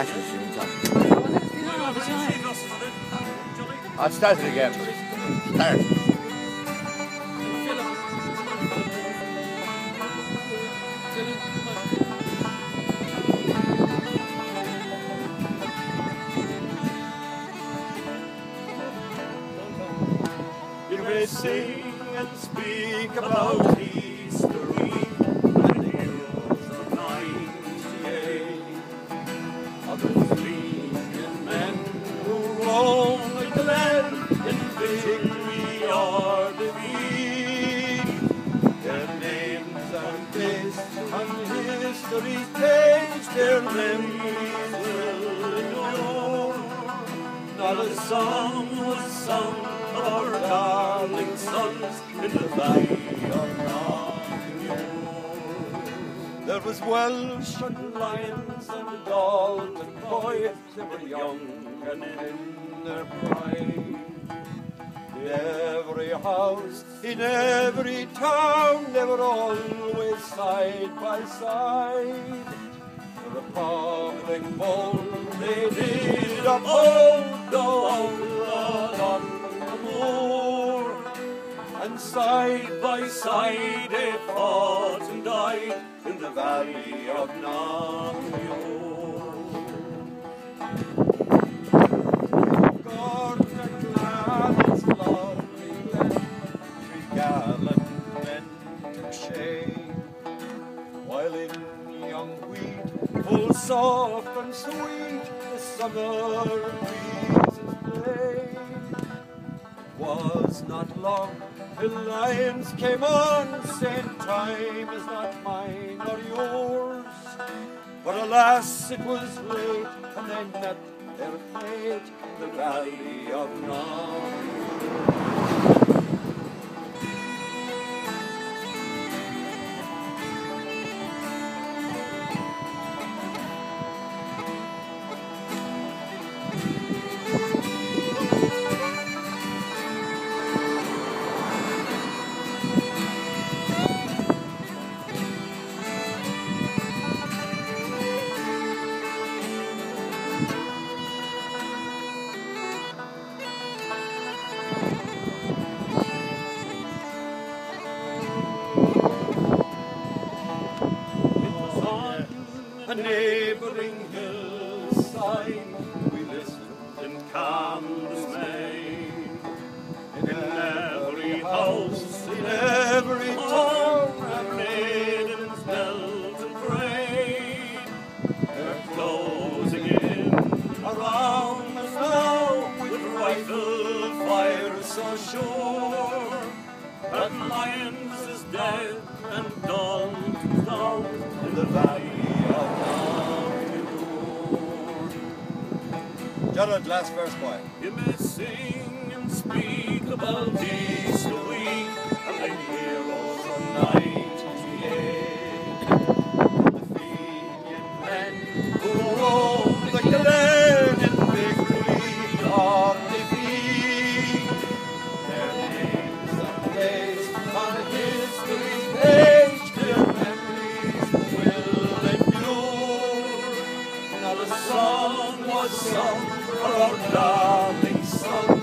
开始使用教室。啊，start again. Start. You may sing and speak about history. History's page, their will. Not a song was sung of our darling sons in the valley of. There was Walsh and Lyons and Dalton boys, they were young and in their prime. In every house, in every town, they were always side by side. For the Republic bold they did uphold, the moor. And side by side they fought and died in the valley of Knockanure. While in young wheat, full soft and sweet, the summer breezes play. Was not long till Lyons came on, saying time is not mine or yours. But alas, it was late, they met their fate in the valley of. It hillside. We listened in calm dismay. In every house, in every town, where maidens knelt and prayed. They're closing in around us now with rifle fire so sure. That Lyons Jared, last verse, boy. You may sing and speak about history and the heroes of song our the valley